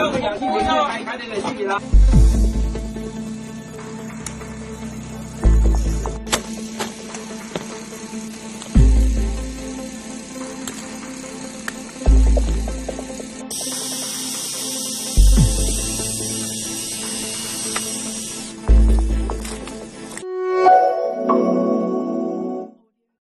要个氧气瓶就可以这个了。